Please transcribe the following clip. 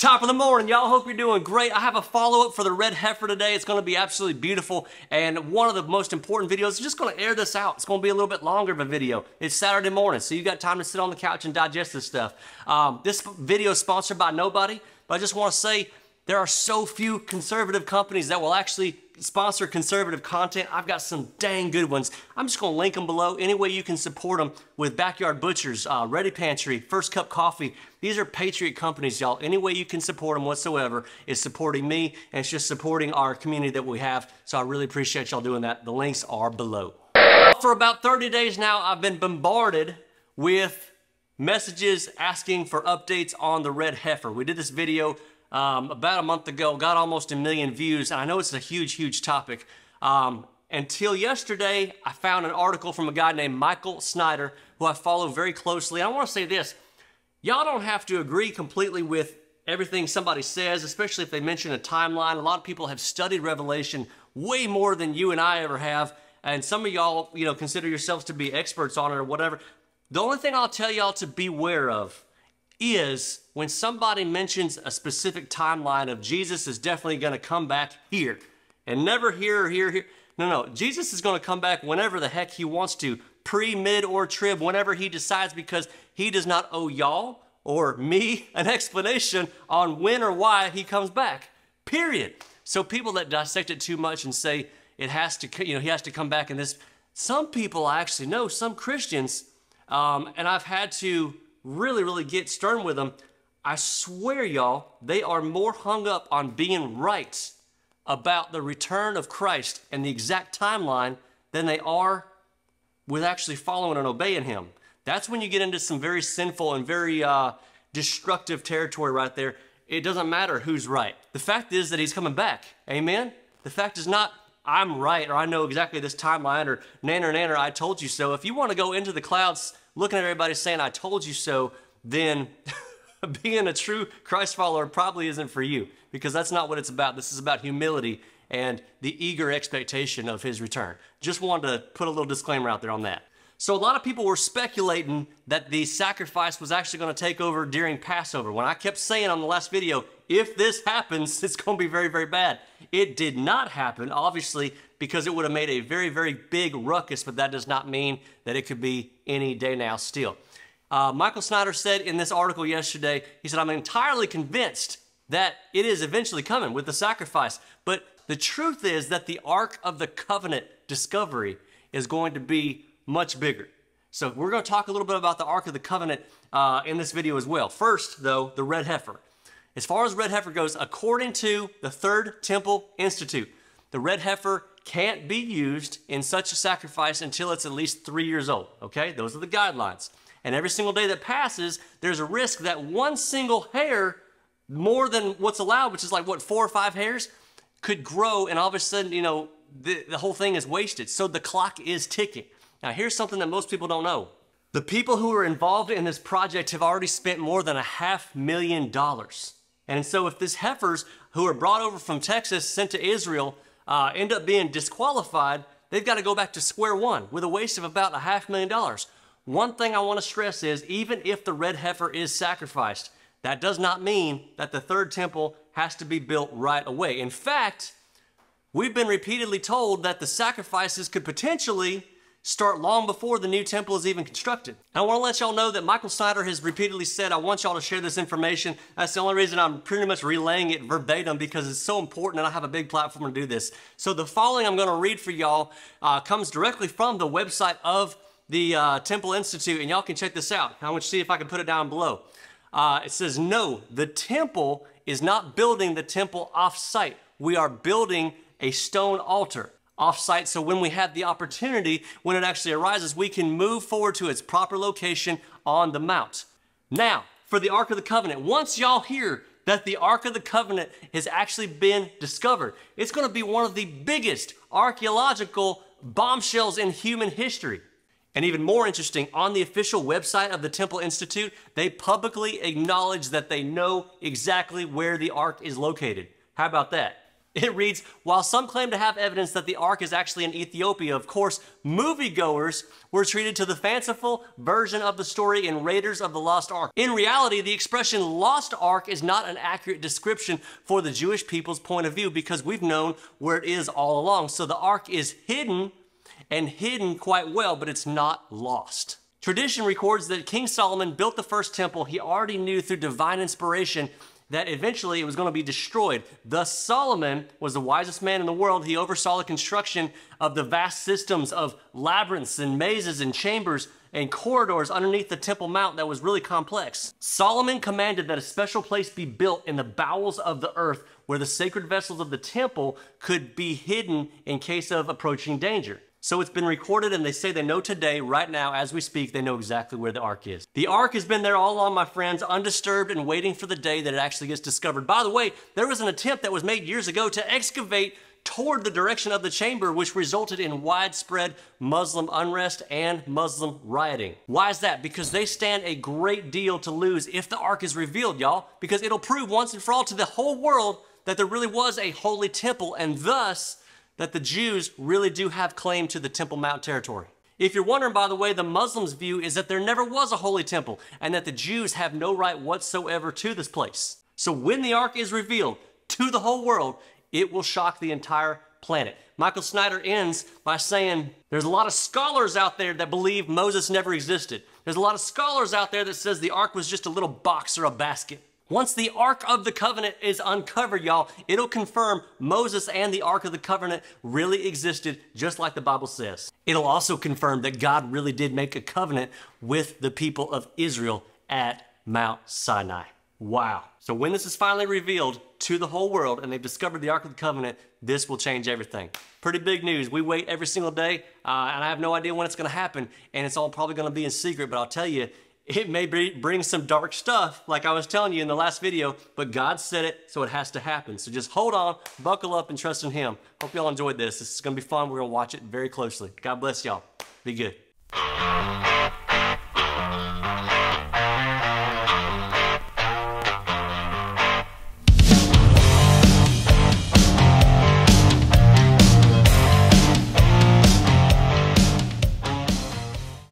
Top of the morning, y'all. Hope you're doing great. I have a follow up for the red heifer today. It's going to be absolutely beautiful. And one of the most important videos is just going to air this out. It's going to be a little bit longer of a video. It's Saturday morning, so you got time to sit on the couch and digest this stuff. Um, this video is sponsored by nobody, but I just want to say there are so few conservative companies that will actually sponsor conservative content. I've got some dang good ones. I'm just to link them below. Any way you can support them with Backyard Butchers, uh, Ready Pantry, First Cup Coffee. These are patriot companies, y'all. Any way you can support them whatsoever is supporting me, and it's just supporting our community that we have. So I really appreciate y'all doing that. The links are below. For about 30 days now, I've been bombarded with messages asking for updates on the red heifer. We did this video um, about a month ago, got almost a million views, and I know it's a huge, huge topic. Um, until yesterday, I found an article from a guy named Michael Snyder, who I follow very closely. I want to say this y'all don't have to agree completely with everything somebody says, especially if they mention a timeline. A lot of people have studied Revelation way more than you and I ever have. And some of y'all, you know, consider yourselves to be experts on it or whatever. The only thing I'll tell y'all to beware of is when somebody mentions a specific timeline of Jesus is definitely going to come back here and never here or here, here. No, no. Jesus is going to come back whenever the heck he wants to, pre, mid, or trib, whenever he decides, because he does not owe y'all or me an explanation on when or why he comes back. Period. So people that dissect it too much and say it has to, you know, he has to come back in this. Some people I actually know, some Christians, um, and I've had to really, really get stern with them, I swear, y'all, they are more hung up on being right about the return of Christ and the exact timeline than they are with actually following and obeying Him. That's when you get into some very sinful and very uh, destructive territory right there. It doesn't matter who's right. The fact is that He's coming back. Amen? The fact is not, I'm right or I know exactly this timeline or nanner nanner, I told you so. If you want to go into the clouds looking at everybody saying, I told you so, then being a true Christ follower probably isn't for you because that's not what it's about. This is about humility and the eager expectation of his return. Just wanted to put a little disclaimer out there on that. So a lot of people were speculating that the sacrifice was actually going to take over during Passover. When I kept saying on the last video, if this happens, it's going to be very, very bad. It did not happen, obviously, because it would have made a very, very big ruckus, but that does not mean that it could be any day now still. Uh, Michael Snyder said in this article yesterday, he said, I'm entirely convinced that it is eventually coming with the sacrifice. But the truth is that the Ark of the Covenant discovery is going to be much bigger. So we're going to talk a little bit about the Ark of the Covenant uh, in this video as well. First, though, the red heifer. As far as red heifer goes, according to the Third Temple Institute, the red heifer can't be used in such a sacrifice until it's at least three years old. Okay, those are the guidelines. And every single day that passes, there's a risk that one single hair, more than what's allowed, which is like what, four or five hairs, could grow and all of a sudden, you know, the, the whole thing is wasted. So the clock is ticking. Now, here's something that most people don't know. The people who are involved in this project have already spent more than a half million dollars. And so, if these heifers who are brought over from Texas, sent to Israel, uh, end up being disqualified, they've got to go back to square one with a waste of about a half million dollars. One thing I want to stress is even if the red heifer is sacrificed, that does not mean that the third temple has to be built right away. In fact, we've been repeatedly told that the sacrifices could potentially start long before the new temple is even constructed. I want to let y'all know that Michael Snyder has repeatedly said, I want y'all to share this information. That's the only reason I'm pretty much relaying it verbatim because it's so important and I have a big platform to do this. So the following I'm going to read for y'all uh, comes directly from the website of the uh, Temple Institute, and y'all can check this out. I want you to see if I can put it down below. Uh, it says, no, the temple is not building the temple off-site. We are building a stone altar off-site so when we have the opportunity, when it actually arises, we can move forward to its proper location on the mount. Now, for the Ark of the Covenant, once y'all hear that the Ark of the Covenant has actually been discovered, it's going to be one of the biggest archaeological bombshells in human history. And even more interesting, on the official website of the Temple Institute, they publicly acknowledge that they know exactly where the Ark is located. How about that? It reads, while some claim to have evidence that the ark is actually in Ethiopia, of course, moviegoers were treated to the fanciful version of the story in Raiders of the Lost Ark. In reality, the expression lost ark is not an accurate description for the Jewish people's point of view because we've known where it is all along. So the ark is hidden and hidden quite well, but it's not lost. Tradition records that King Solomon built the first temple. He already knew through divine inspiration that eventually it was going to be destroyed. Thus, Solomon was the wisest man in the world. He oversaw the construction of the vast systems of labyrinths and mazes and chambers and corridors underneath the Temple Mount that was really complex. Solomon commanded that a special place be built in the bowels of the earth where the sacred vessels of the temple could be hidden in case of approaching danger. So it's been recorded, and they say they know today, right now, as we speak, they know exactly where the ark is. The ark has been there all along, my friends, undisturbed and waiting for the day that it actually gets discovered. By the way, there was an attempt that was made years ago to excavate toward the direction of the chamber, which resulted in widespread Muslim unrest and Muslim rioting. Why is that? Because they stand a great deal to lose if the ark is revealed, y'all, because it'll prove once and for all to the whole world that there really was a holy temple, and thus that the Jews really do have claim to the Temple Mount territory. If you're wondering, by the way, the Muslims' view is that there never was a holy temple and that the Jews have no right whatsoever to this place. So when the ark is revealed to the whole world, it will shock the entire planet. Michael Snyder ends by saying, there's a lot of scholars out there that believe Moses never existed. There's a lot of scholars out there that says the ark was just a little box or a basket. Once the Ark of the Covenant is uncovered, y'all, it'll confirm Moses and the Ark of the Covenant really existed just like the Bible says. It'll also confirm that God really did make a covenant with the people of Israel at Mount Sinai. Wow. So when this is finally revealed to the whole world and they've discovered the Ark of the Covenant, this will change everything. Pretty big news. We wait every single day, uh, and I have no idea when it's going to happen, and it's all probably going to be in secret, but I'll tell you, it may bring some dark stuff, like I was telling you in the last video, but God said it, so it has to happen. So just hold on, buckle up, and trust in Him. Hope y'all enjoyed this. This is to be fun. We're to watch it very closely. God bless y'all. Be good.